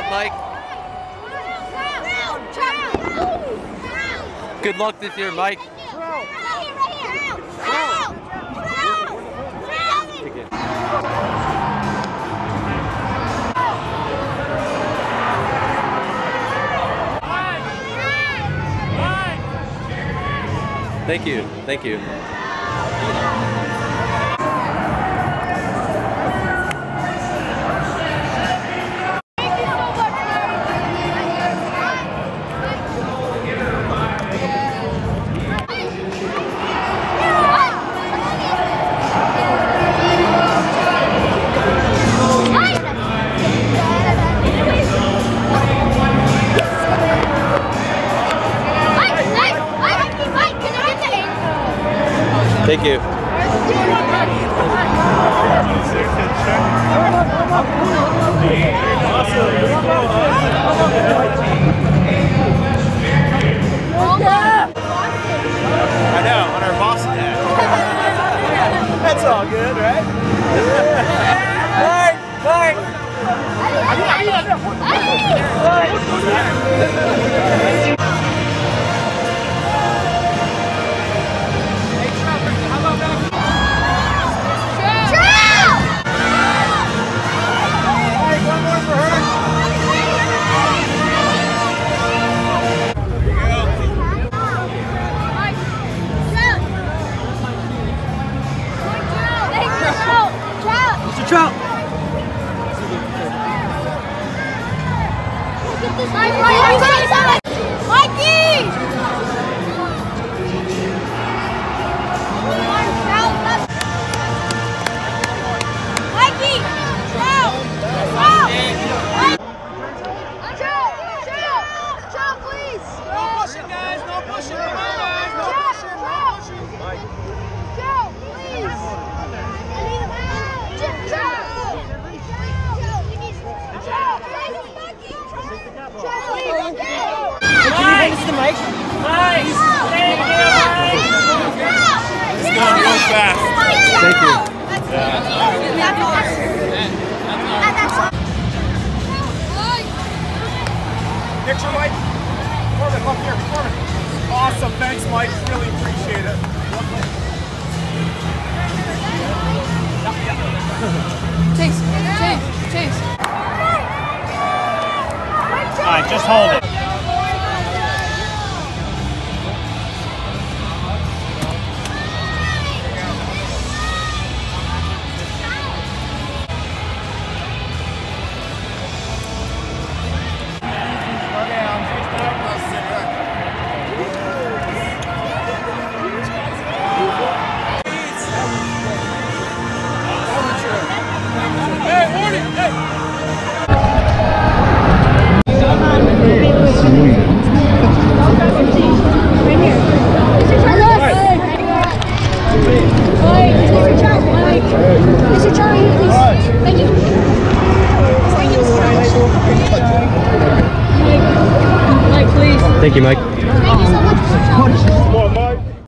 up, Mike. Good luck this year, Mike. Thank you. Thank you. Thank you. Mr. Trout. Mikey! Can you bring us the mic? Nice. Thank you. It's going real fast. Thank you. Picture, Mike. Corbin, up here. Corbin. Awesome. Thanks, Mike. Really appreciate it. Chase, Chase, Chase. All right, just hold it. Thank you, Mike.